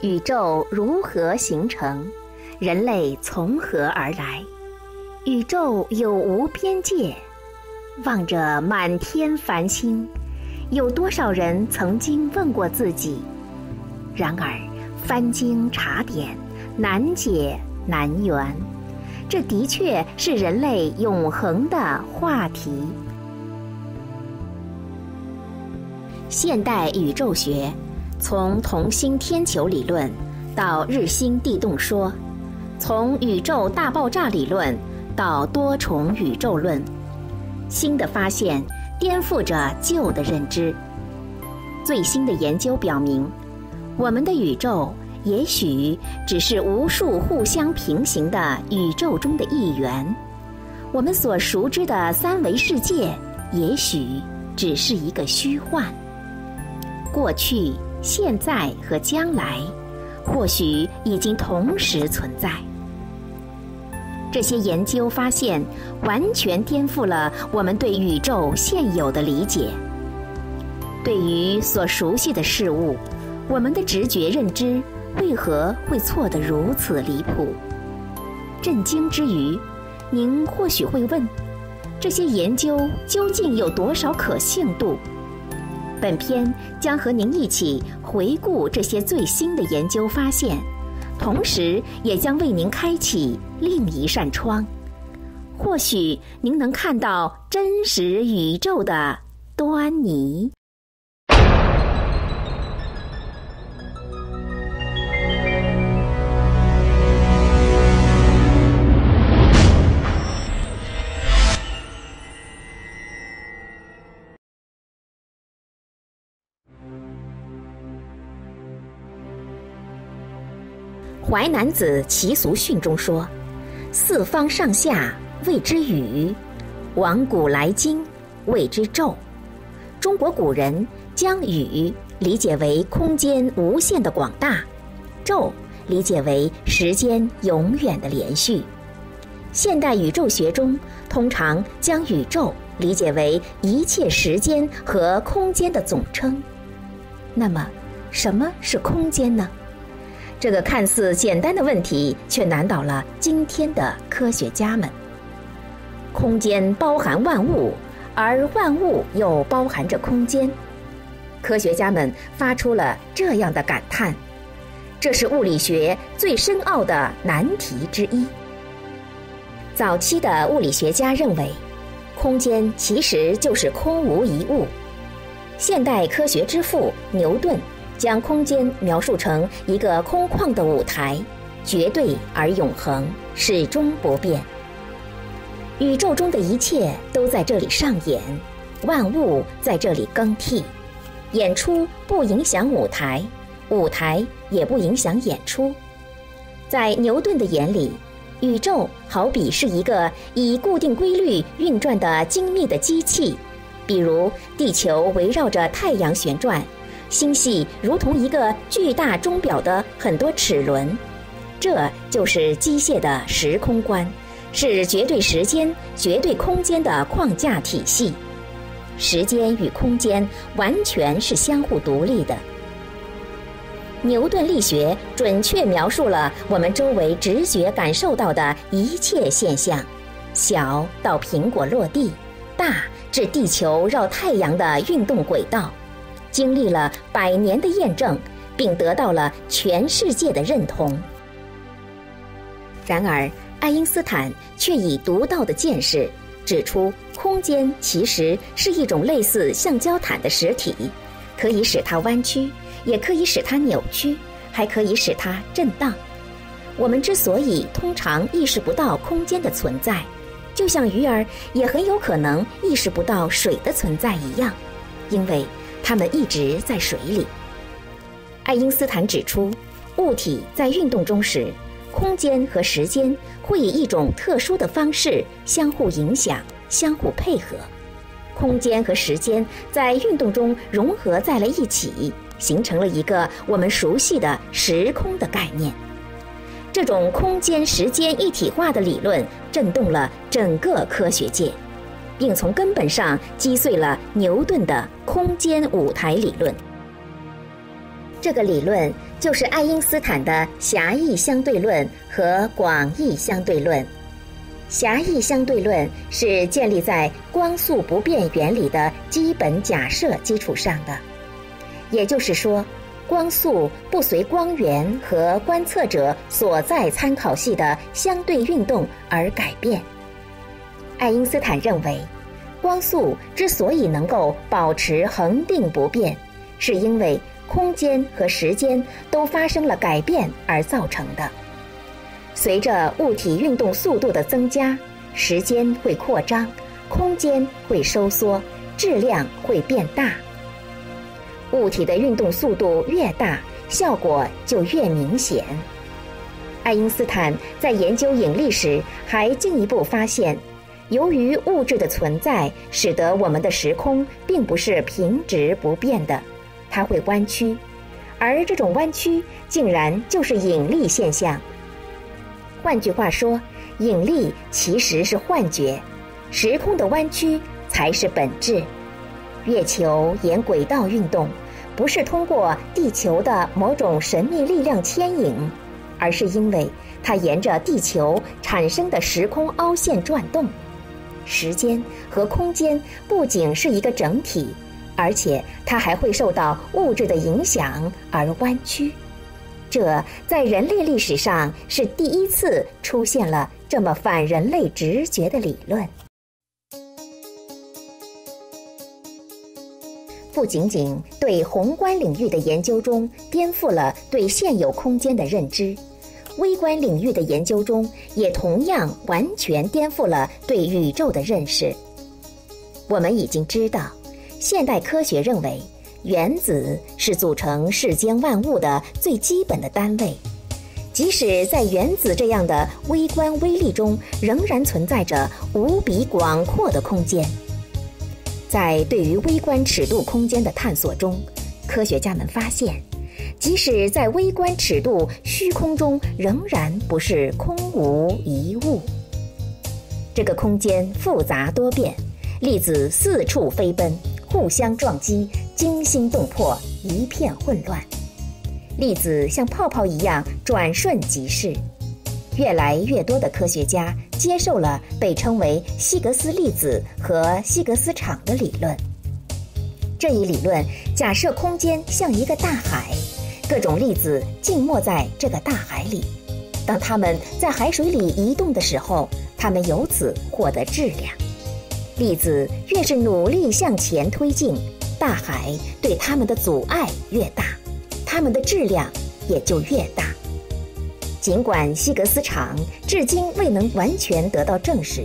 宇宙如何形成？人类从何而来？宇宙有无边界？望着满天繁星，有多少人曾经问过自己？然而，翻经查典，难解难圆。这的确是人类永恒的话题。现代宇宙学，从同心天球理论到日心地动说，从宇宙大爆炸理论到多重宇宙论。新的发现颠覆着旧的认知。最新的研究表明，我们的宇宙也许只是无数互相平行的宇宙中的一员。我们所熟知的三维世界，也许只是一个虚幻。过去、现在和将来，或许已经同时存在。这些研究发现，完全颠覆了我们对宇宙现有的理解。对于所熟悉的事物，我们的直觉认知为何会错得如此离谱？震惊之余，您或许会问：这些研究究竟有多少可信度？本篇将和您一起回顾这些最新的研究发现。同时，也将为您开启另一扇窗，或许您能看到真实宇宙的端倪。《淮南子·齐俗训》中说：“四方上下谓之宇，往古来今谓之宙。”中国古人将宇理解为空间无限的广大，宙理解为时间永远的连续。现代宇宙学中通常将宇宙理解为一切时间和空间的总称。那么，什么是空间呢？这个看似简单的问题，却难倒了今天的科学家们。空间包含万物，而万物又包含着空间。科学家们发出了这样的感叹：这是物理学最深奥的难题之一。早期的物理学家认为，空间其实就是空无一物。现代科学之父牛顿。将空间描述成一个空旷的舞台，绝对而永恒，始终不变。宇宙中的一切都在这里上演，万物在这里更替。演出不影响舞台，舞台也不影响演出。在牛顿的眼里，宇宙好比是一个以固定规律运转的精密的机器，比如地球围绕着太阳旋转。星系如同一个巨大钟表的很多齿轮，这就是机械的时空观，是绝对时间、绝对空间的框架体系。时间与空间完全是相互独立的。牛顿力学准确描述了我们周围直觉感受到的一切现象，小到苹果落地，大至地球绕太阳的运动轨道。经历了百年的验证，并得到了全世界的认同。然而，爱因斯坦却以独到的见识指出，空间其实是一种类似橡胶毯的实体，可以使它弯曲，也可以使它扭曲，还可以使它震荡。我们之所以通常意识不到空间的存在，就像鱼儿也很有可能意识不到水的存在一样，因为。它们一直在水里。爱因斯坦指出，物体在运动中时，空间和时间会以一种特殊的方式相互影响、相互配合。空间和时间在运动中融合在了一起，形成了一个我们熟悉的时空的概念。这种空间时间一体化的理论震动了整个科学界。并从根本上击碎了牛顿的空间舞台理论。这个理论就是爱因斯坦的狭义相对论和广义相对论。狭义相对论是建立在光速不变原理的基本假设基础上的，也就是说，光速不随光源和观测者所在参考系的相对运动而改变。爱因斯坦认为，光速之所以能够保持恒定不变，是因为空间和时间都发生了改变而造成的。随着物体运动速度的增加，时间会扩张，空间会收缩，质量会变大。物体的运动速度越大，效果就越明显。爱因斯坦在研究引力时，还进一步发现，由于物质的存在，使得我们的时空并不是平直不变的，它会弯曲，而这种弯曲竟然就是引力现象。换句话说，引力其实是幻觉，时空的弯曲才是本质。月球沿轨道运动，不是通过地球的某种神秘力量牵引，而是因为它沿着地球产生的时空凹陷转动。时间和空间不仅是一个整体，而且它还会受到物质的影响而弯曲。这在人类历史上是第一次出现了这么反人类直觉的理论。不仅仅对宏观领域的研究中颠覆了对现有空间的认知，微观领域的研究中也同样完全颠覆了对宇宙的认识。我们已经知道，现代科学认为。原子是组成世间万物的最基本的单位，即使在原子这样的微观微粒中，仍然存在着无比广阔的空间。在对于微观尺度空间的探索中，科学家们发现，即使在微观尺度虚空中，仍然不是空无一物。这个空间复杂多变，粒子四处飞奔。互相撞击，惊心动魄，一片混乱。粒子像泡泡一样转瞬即逝。越来越多的科学家接受了被称为希格斯粒子和希格斯场的理论。这一理论假设空间像一个大海，各种粒子静没在这个大海里。当它们在海水里移动的时候，它们由此获得质量。粒子越是努力向前推进，大海对它们的阻碍越大，它们的质量也就越大。尽管希格斯场至今未能完全得到证实，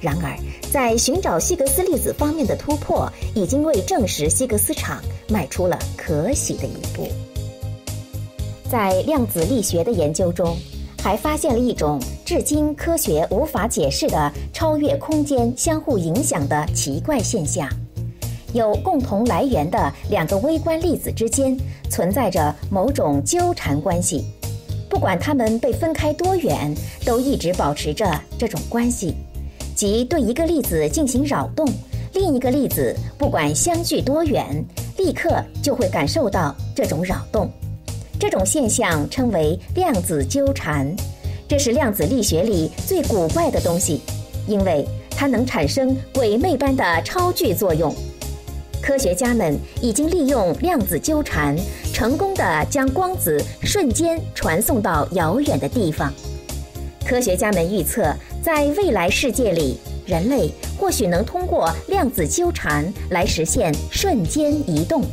然而在寻找希格斯粒子方面的突破，已经为证实希格斯场迈出了可喜的一步。在量子力学的研究中。还发现了一种至今科学无法解释的超越空间相互影响的奇怪现象：有共同来源的两个微观粒子之间存在着某种纠缠关系，不管它们被分开多远，都一直保持着这种关系。即对一个粒子进行扰动，另一个粒子不管相距多远，立刻就会感受到这种扰动。这种现象称为量子纠缠，这是量子力学里最古怪的东西，因为它能产生鬼魅般的超距作用。科学家们已经利用量子纠缠，成功的将光子瞬间传送到遥远的地方。科学家们预测，在未来世界里，人类或许能通过量子纠缠来实现瞬间移动，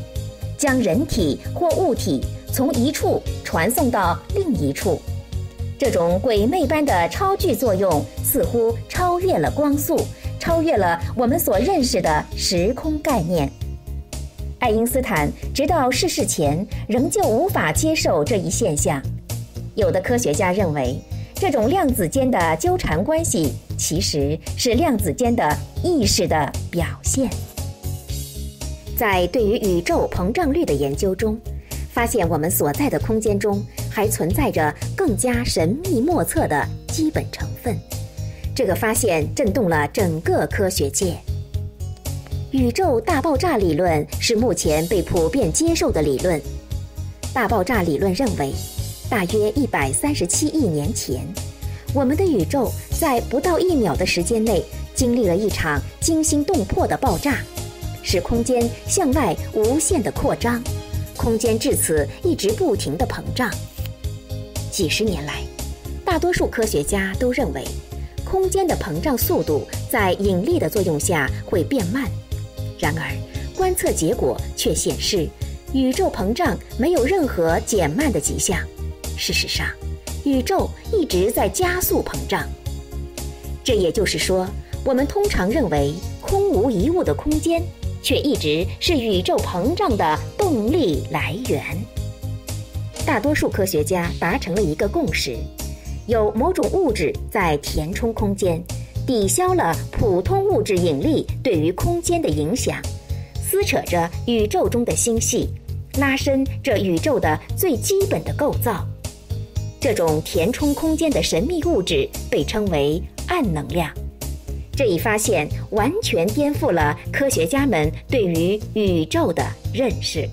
将人体或物体。从一处传送到另一处，这种鬼魅般的超距作用似乎超越了光速，超越了我们所认识的时空概念。爱因斯坦直到逝世前仍旧无法接受这一现象。有的科学家认为，这种量子间的纠缠关系其实是量子间的意识的表现。在对于宇宙膨胀率的研究中。发现我们所在的空间中还存在着更加神秘莫测的基本成分，这个发现震动了整个科学界。宇宙大爆炸理论是目前被普遍接受的理论。大爆炸理论认为，大约一百三十七亿年前，我们的宇宙在不到一秒的时间内经历了一场惊心动魄的爆炸，使空间向外无限的扩张，空间至此一直不停地膨胀。几十年来，大多数科学家都认为，空间的膨胀速度在引力的作用下会变慢。然而，观测结果却显示，宇宙膨胀没有任何减慢的迹象。事实上，宇宙一直在加速膨胀。这也就是说，我们通常认为空无一物的空间，却一直是宇宙膨胀的动力来源。大多数科学家达成了一个共识：有某种物质在填充空间，抵消了普通物质引力对于空间的影响，撕扯着宇宙中的星系，拉伸这宇宙的最基本的构造。这种填充空间的神秘物质被称为暗能量。这一发现完全颠覆了科学家们对于宇宙的认识。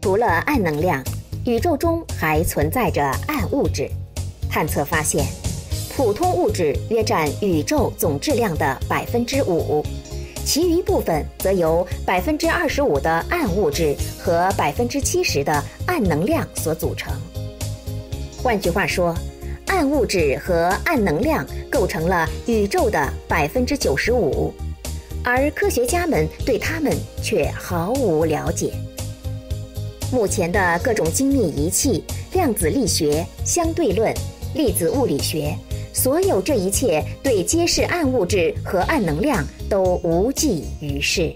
除了暗能量。宇宙中还存在着暗物质，探测发现，普通物质约占宇宙总质量的百分之五，其余部分则由百分之二十五的暗物质和百分之七十的暗能量所组成。换句话说，暗物质和暗能量构成了宇宙的百分之九十五，而科学家们对它们却毫无了解。目前的各种精密仪器、量子力学、相对论、粒子物理学，所有这一切对揭示暗物质和暗能量都无济于事。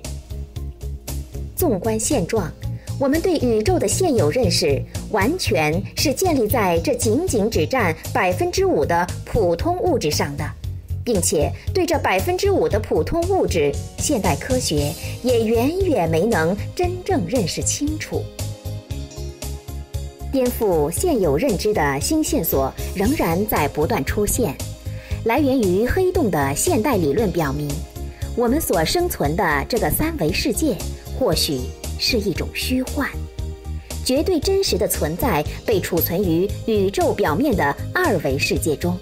纵观现状，我们对宇宙的现有认识，完全是建立在这仅仅只占百分之五的普通物质上的，并且对这百分之五的普通物质，现代科学也远远没能真正认识清楚。颠覆现有认知的新线索仍然在不断出现。来源于黑洞的现代理论表明，我们所生存的这个三维世界或许是一种虚幻，绝对真实的存在被储存于宇宙表面的二维世界中。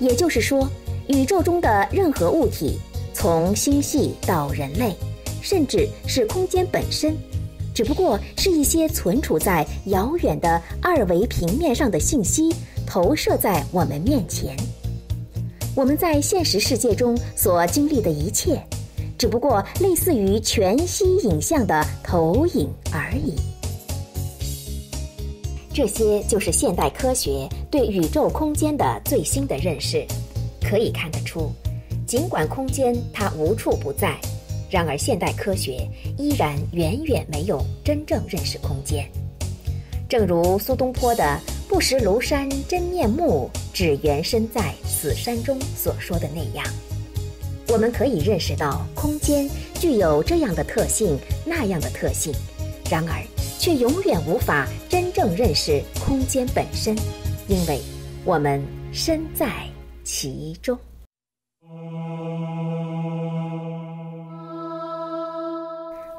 也就是说，宇宙中的任何物体，从星系到人类，甚至是空间本身。只不过是一些存储在遥远的二维平面上的信息投射在我们面前。我们在现实世界中所经历的一切，只不过类似于全息影像的投影而已。这些就是现代科学对宇宙空间的最新的认识。可以看得出，尽管空间它无处不在。然而，现代科学依然远远没有真正认识空间。正如苏东坡的“不识庐山真面目，只缘身在此山中”所说的那样，我们可以认识到空间具有这样的特性、那样的特性，然而却永远无法真正认识空间本身，因为我们身在其中。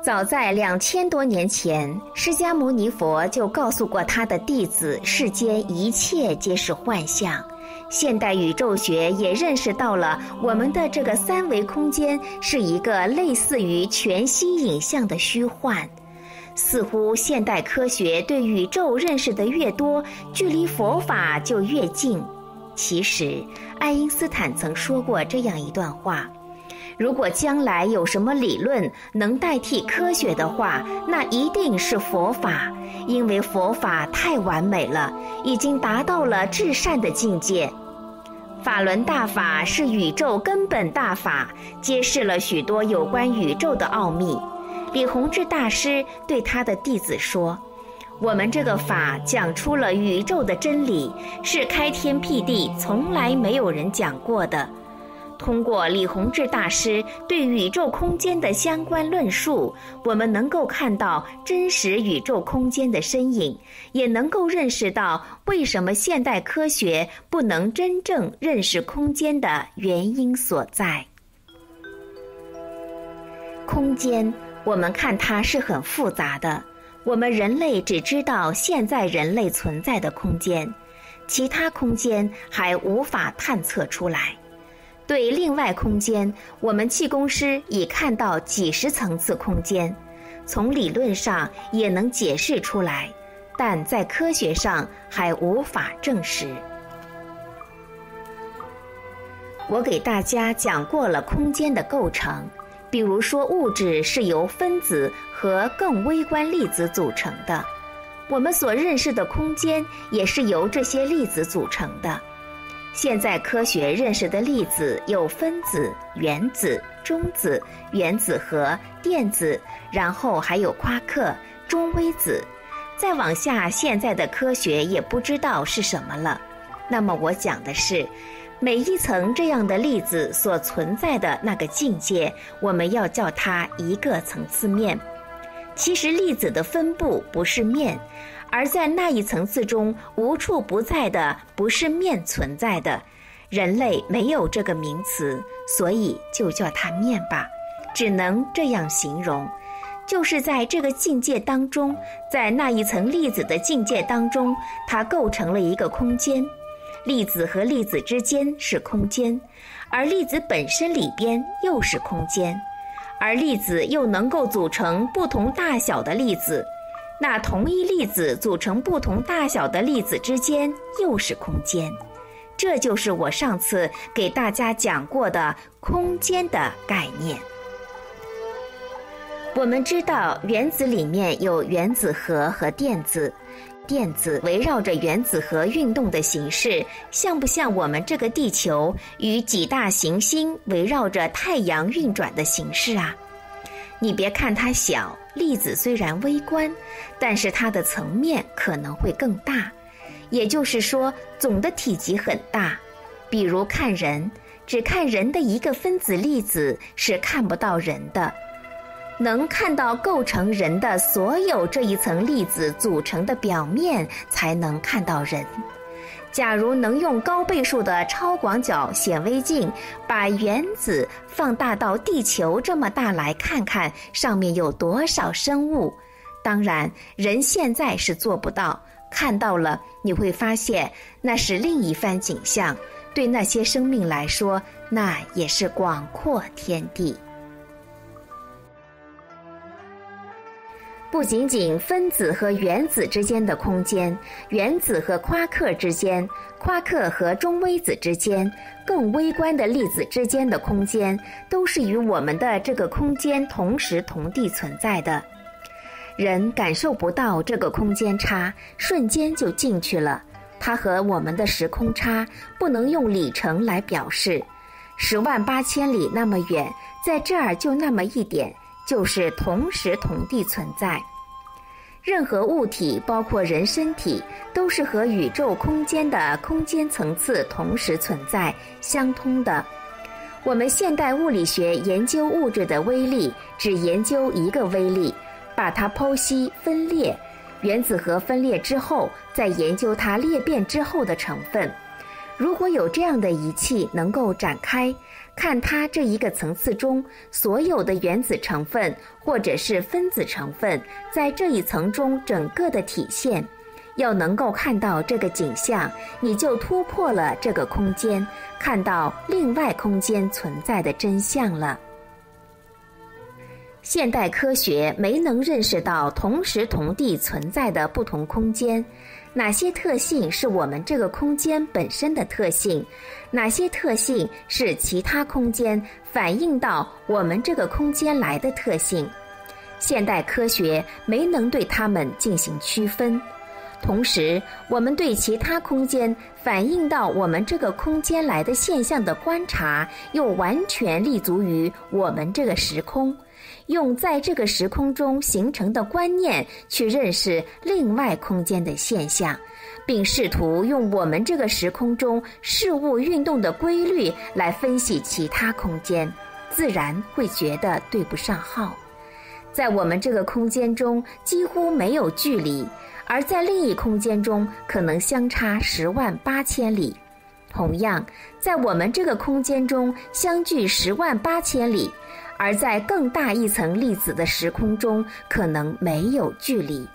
早在两千多年前，释迦牟尼佛就告诉过他的弟子：世间一切皆是幻象。现代宇宙学也认识到了我们的这个三维空间是一个类似于全息影像的虚幻。似乎现代科学对宇宙认识的越多，距离佛法就越近。其实，爱因斯坦曾说过这样一段话。如果将来有什么理论能代替科学的话，那一定是佛法，因为佛法太完美了，已经达到了至善的境界。法轮大法是宇宙根本大法，揭示了许多有关宇宙的奥秘。李洪志大师对他的弟子说：“我们这个法讲出了宇宙的真理，是开天辟地，从来没有人讲过的。”通过李洪志大师对宇宙空间的相关论述，我们能够看到真实宇宙空间的身影，也能够认识到为什么现代科学不能真正认识空间的原因所在。空间，我们看它是很复杂的，我们人类只知道现在人类存在的空间，其他空间还无法探测出来。对另外空间，我们气功师已看到几十层次空间，从理论上也能解释出来，但在科学上还无法证实。我给大家讲过了空间的构成。比如说，物质是由分子和更微观粒子组成的，我们所认识的空间也是由这些粒子组成的。现在科学认识的粒子有分子、原子、中子、原子核、电子，然后还有夸克、中微子。再往下，现在的科学也不知道是什么了。那么我讲的是。每一层这样的粒子所存在的那个境界，我们要叫它一个层次面。其实粒子的分布不是面，而在那一层次中无处不在的不是面存在的。人类没有这个名词，所以就叫它面吧，只能这样形容。就是在这个境界当中，在那一层粒子的境界当中，它构成了一个空间。粒子和粒子之间是空间，而粒子本身里边又是空间，而粒子又能够组成不同大小的粒子，那同一粒子组成不同大小的粒子之间又是空间，这就是我上次给大家讲过的空间的概念。我们知道原子里面有原子核和电子。电子围绕着原子核运动的形式，像不像我们这个地球与几大行星围绕着太阳运转的形式啊？你别看它小，粒子虽然微观，但是它的层面可能会更大。也就是说，总的体积很大。比如看人，只看人的一个分子粒子是看不到人的。能看到构成人的所有这一层粒子组成的表面，才能看到人。假如能用高倍数的超广角显微镜把原子放大到地球这么大来看看上面有多少生物，当然人现在是做不到。看到了，你会发现那是另一番景象。对那些生命来说，那也是广阔天地。不仅仅分子和原子之间的空间，原子和夸克之间，夸克和中微子之间，更微观的粒子之间的空间，都是与我们的这个空间同时同地存在的。人感受不到这个空间差，瞬间就进去了。它和我们的时空差不能用里程来表示，十万八千里那么远，在这儿就那么一点。就是同时同地存在，任何物体，包括人身体，都是和宇宙空间的空间层次同时存在、相通的。我们现代物理学研究物质的微粒，只研究一个微粒，把它剖析分裂，原子核分裂之后，再研究它裂变之后的成分。如果有这样的仪器，能够展开。看它这一个层次中所有的原子成分或者是分子成分在这一层中整个的体现，要能够看到这个景象，你就突破了这个空间，看到另外空间存在的真相了。现代科学没能认识到同时同地存在的不同空间。哪些特性是我们这个空间本身的特性？哪些特性是其他空间反映到我们这个空间来的特性？现代科学没能对它们进行区分。同时，我们对其他空间反映到我们这个空间来的现象的观察，又完全立足于我们这个时空。用在这个时空中形成的观念去认识另外空间的现象，并试图用我们这个时空中事物运动的规律来分析其他空间，自然会觉得对不上号。在我们这个空间中几乎没有距离，而在另一空间中可能相差十万八千里。同样，在我们这个空间中相距十万八千里。而在更大一层粒子的时空中，可能没有距离。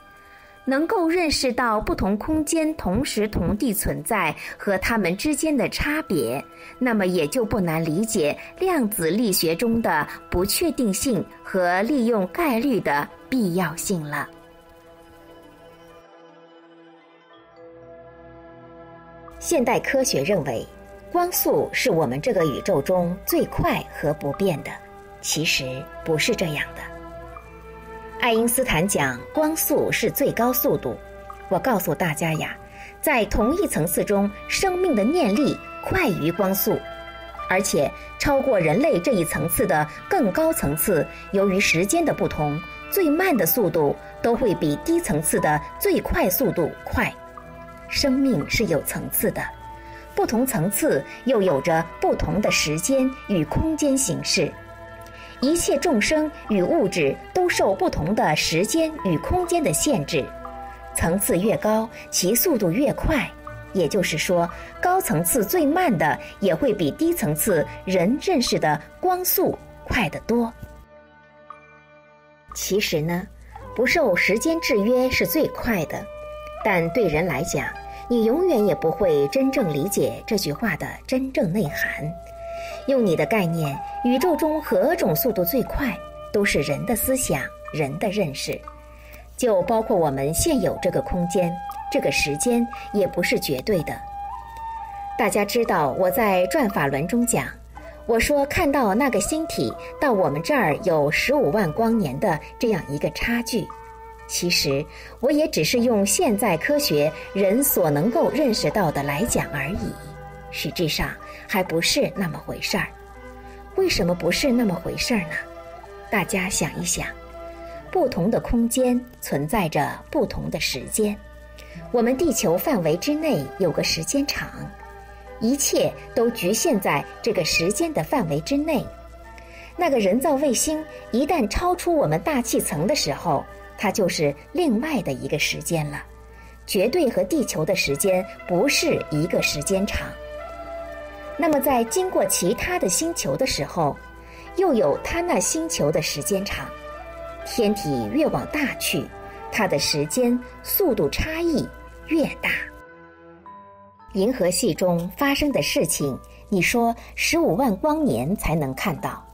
能够认识到不同空间同时同地存在和它们之间的差别，那么也就不难理解量子力学中的不确定性和利用概率的必要性了。现代科学认为，光速是我们这个宇宙中最快和不变的。其实不是这样的。爱因斯坦讲光速是最高速度，我告诉大家呀，在同一层次中，生命的念力快于光速，而且超过人类这一层次的更高层次，由于时间的不同，最慢的速度都会比低层次的最快速度快。生命是有层次的，不同层次又有着不同的时间与空间形式。一切众生与物质都受不同的时间与空间的限制，层次越高，其速度越快。也就是说，高层次最慢的也会比低层次人认识的光速快得多。其实呢，不受时间制约是最快的，但对人来讲，你永远也不会真正理解这句话的真正内涵。用你的概念，宇宙中何种速度最快，都是人的思想、人的认识，就包括我们现有这个空间、这个时间，也不是绝对的。大家知道，我在转法轮中讲，我说看到那个星体到我们这儿有十五万光年的这样一个差距，其实我也只是用现在科学人所能够认识到的来讲而已。实质上还不是那么回事儿。为什么不是那么回事儿呢？大家想一想，不同的空间存在着不同的时间。我们地球范围之内有个时间场，一切都局限在这个时间的范围之内。那个人造卫星一旦超出我们大气层的时候，它就是另外的一个时间了，绝对和地球的时间不是一个时间场。那么，在经过其他的星球的时候，又有它那星球的时间长。天体越往大去，它的时间速度差异越大。银河系中发生的事情，你说十五万光年才能看到，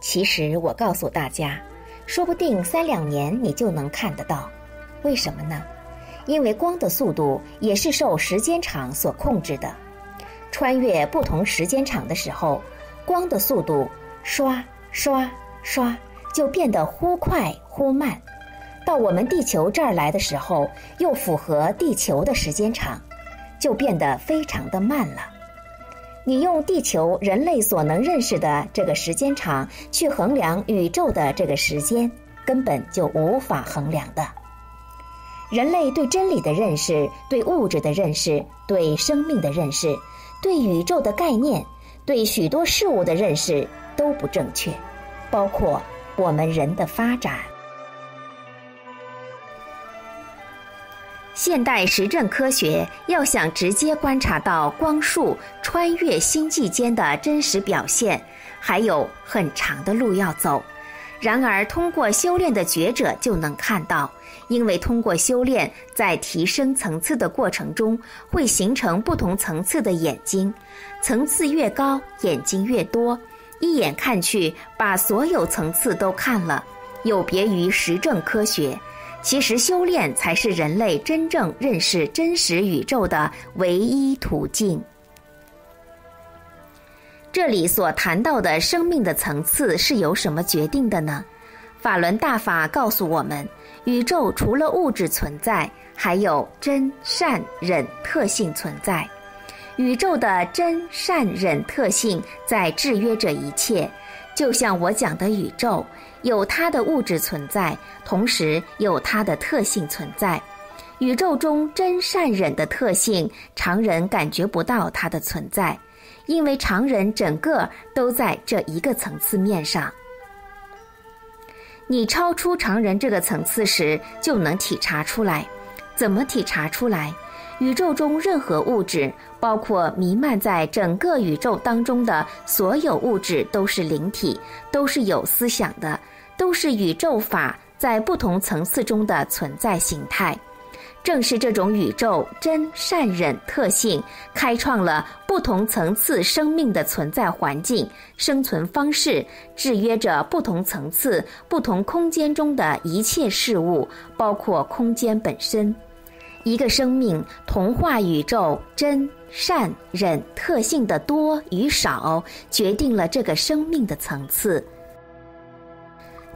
其实我告诉大家，说不定三两年你就能看得到。为什么呢？因为光的速度也是受时间场所控制的。穿越不同时间场的时候，光的速度刷刷刷就变得忽快忽慢，到我们地球这儿来的时候，又符合地球的时间场，就变得非常的慢了。你用地球人类所能认识的这个时间场去衡量宇宙的这个时间，根本就无法衡量的。人类对真理的认识、对物质的认识、对生命的认识。对宇宙的概念，对许多事物的认识都不正确，包括我们人的发展。现代实证科学要想直接观察到光束穿越星际间的真实表现，还有很长的路要走。然而，通过修炼的觉者就能看到。因为通过修炼，在提升层次的过程中，会形成不同层次的眼睛，层次越高，眼睛越多，一眼看去把所有层次都看了，有别于实证科学。其实修炼才是人类真正认识真实宇宙的唯一途径。这里所谈到的生命的层次是由什么决定的呢？法轮大法告诉我们。宇宙除了物质存在，还有真善忍特性存在。宇宙的真善忍特性在制约着一切，就像我讲的，宇宙有它的物质存在，同时有它的特性存在。宇宙中真善忍的特性，常人感觉不到它的存在，因为常人整个都在这一个层次面上。你超出常人这个层次时，就能体察出来。怎么体察出来？宇宙中任何物质，包括弥漫在整个宇宙当中的所有物质，都是灵体，都是有思想的，都是宇宙法在不同层次中的存在形态。正是这种宇宙真善忍特性，开创了不同层次生命的存在环境、生存方式，制约着不同层次、不同空间中的一切事物，包括空间本身。一个生命同化宇宙真善忍特性的多与少，决定了这个生命的层次。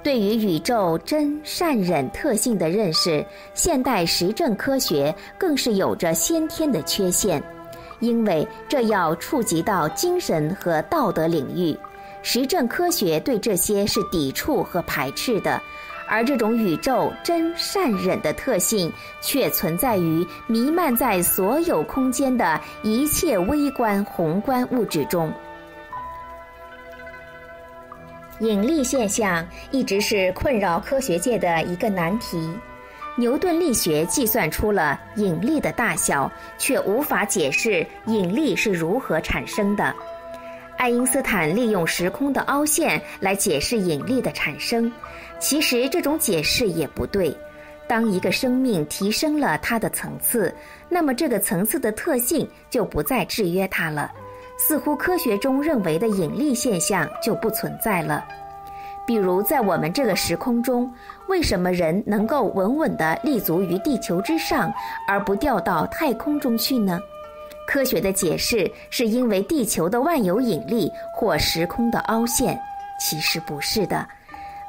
对于宇宙真善忍特性的认识，现代实证科学更是有着先天的缺陷，因为这要触及到精神和道德领域，实证科学对这些是抵触和排斥的，而这种宇宙真善忍的特性却存在于弥漫在所有空间的一切微观宏观物质中。引力现象一直是困扰科学界的一个难题。牛顿力学计算出了引力的大小，却无法解释引力是如何产生的。爱因斯坦利用时空的凹陷来解释引力的产生，其实这种解释也不对。当一个生命提升了它的层次，那么这个层次的特性就不再制约它了。似乎科学中认为的引力现象就不存在了。比如，在我们这个时空中，为什么人能够稳稳地立足于地球之上，而不掉到太空中去呢？科学的解释是因为地球的万有引力或时空的凹陷，其实不是的。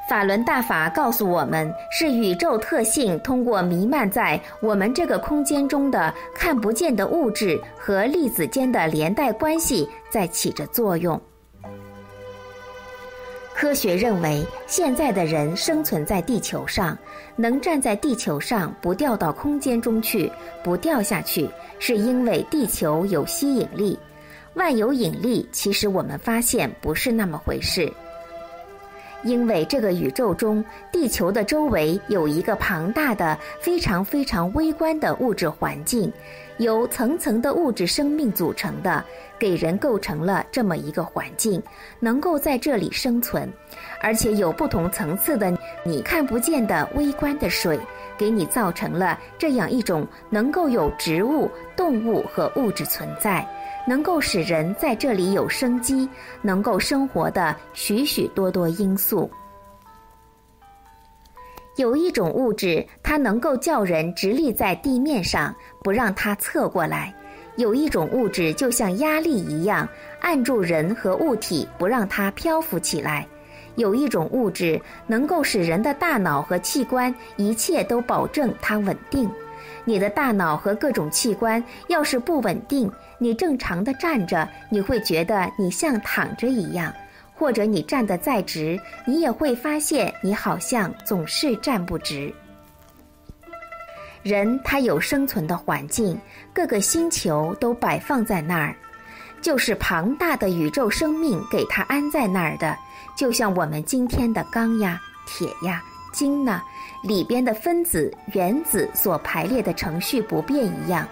法轮大法告诉我们，是宇宙特性通过弥漫在我们这个空间中的看不见的物质和粒子间的连带关系在起着作用。科学认为，现在的人生存在地球上，能站在地球上不掉到空间中去，不掉下去，是因为地球有吸引力。万有引力，其实我们发现不是那么回事。因为这个宇宙中，地球的周围有一个庞大的、非常非常微观的物质环境，由层层的物质生命组成的，给人构成了这么一个环境，能够在这里生存，而且有不同层次的你看不见的微观的水，给你造成了这样一种能够有植物、动物和物质存在。能够使人在这里有生机、能够生活的许许多多因素。有一种物质，它能够叫人直立在地面上，不让它侧过来；有一种物质，就像压力一样，按住人和物体，不让它漂浮起来；有一种物质，能够使人的大脑和器官一切都保证它稳定。你的大脑和各种器官要是不稳定，你正常的站着，你会觉得你像躺着一样；或者你站得再直，你也会发现你好像总是站不直。人他有生存的环境，各个星球都摆放在那儿，就是庞大的宇宙生命给他安在那儿的，就像我们今天的钢呀、铁呀、金呐。里边的分子、原子所排列的程序不变一样。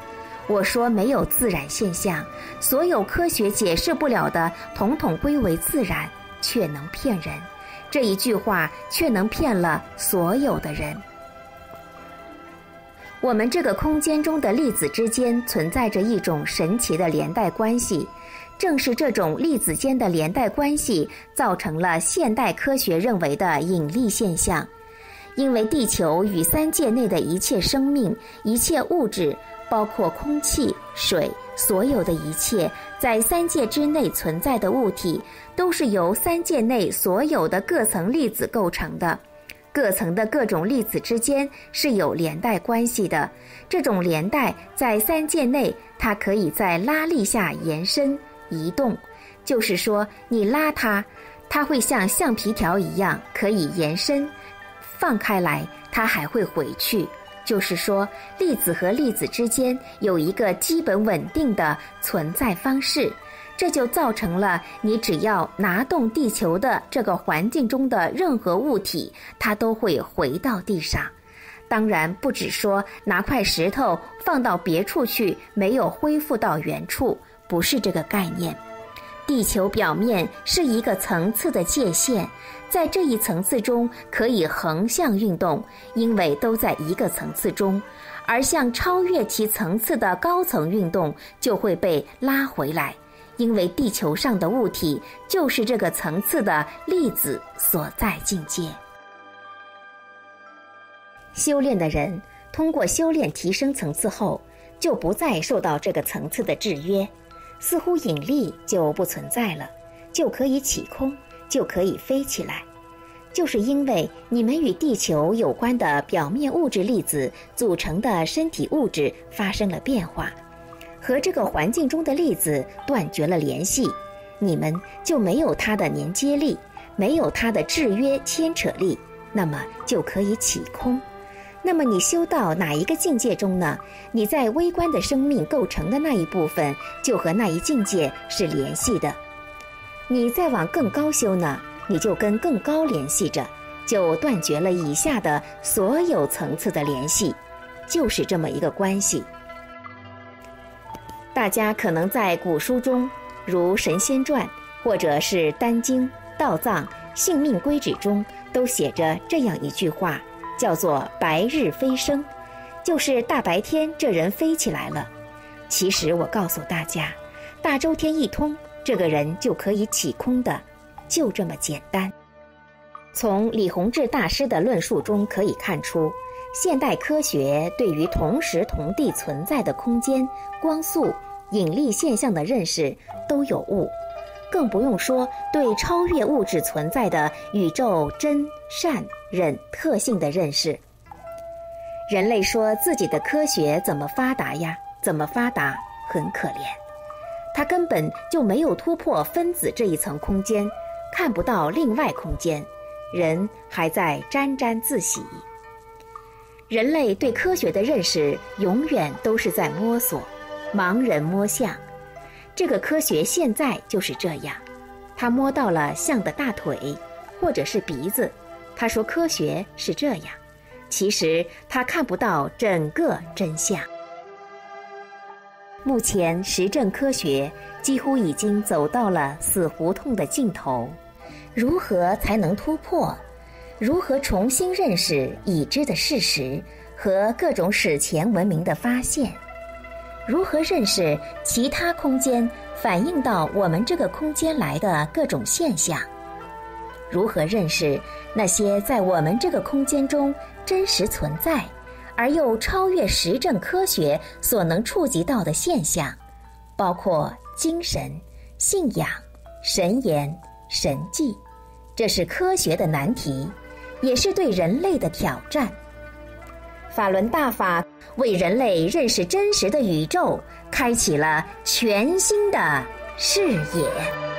我说没有自然现象，所有科学解释不了的，统统归为自然，却能骗人。这一句话却能骗了所有的人。我们这个空间中的粒子之间存在着一种神奇的连带关系，正是这种粒子间的连带关系，造成了现代科学认为的引力现象。因为地球与三界内的一切生命、一切物质，包括空气、水，所有的一切在三界之内存在的物体，都是由三界内所有的各层粒子构成的。各层的各种粒子之间是有连带关系的。这种连带在三界内，它可以在拉力下延伸、移动。就是说，你拉它，它会像橡皮条一样可以延伸。放开来，它还会回去。就是说，粒子和粒子之间有一个基本稳定的存在方式，这就造成了你只要拿动地球的这个环境中的任何物体，它都会回到地上。当然，不只说拿块石头放到别处去，没有恢复到原处，不是这个概念。地球表面是一个层次的界限，在这一层次中可以横向运动，因为都在一个层次中；而向超越其层次的高层运动就会被拉回来，因为地球上的物体就是这个层次的粒子所在境界。修炼的人通过修炼提升层次后，就不再受到这个层次的制约。似乎引力就不存在了，就可以起空，就可以飞起来，就是因为你们与地球有关的表面物质粒子组成的身体物质发生了变化，和这个环境中的粒子断绝了联系，你们就没有它的连接力，没有它的制约牵扯力，那么就可以起空。那么你修到哪一个境界中呢？你在微观的生命构成的那一部分，就和那一境界是联系的。你再往更高修呢，你就跟更高联系着，就断绝了以下的所有层次的联系，就是这么一个关系。大家可能在古书中，如《神仙传》或者是《丹经》《道藏》《性命规旨》中，都写着这样一句话。叫做白日飞升，就是大白天这人飞起来了。其实我告诉大家，大周天一通，这个人就可以起空的，就这么简单。从李洪志大师的论述中可以看出，现代科学对于同时同地存在的空间、光速、引力现象的认识都有误。更不用说对超越物质存在的宇宙真善忍特性的认识。人类说自己的科学怎么发达呀？怎么发达？很可怜，他根本就没有突破分子这一层空间，看不到另外空间，人还在沾沾自喜。人类对科学的认识永远都是在摸索，盲人摸象。这个科学现在就是这样，他摸到了象的大腿，或者是鼻子，他说科学是这样，其实他看不到整个真相。目前实证科学几乎已经走到了死胡同的尽头，如何才能突破？如何重新认识已知的事实和各种史前文明的发现？如何认识其他空间反映到我们这个空间来的各种现象？如何认识那些在我们这个空间中真实存在而又超越实证科学所能触及到的现象，包括精神、信仰、神言、神迹？这是科学的难题，也是对人类的挑战。法轮大法为人类认识真实的宇宙开启了全新的视野。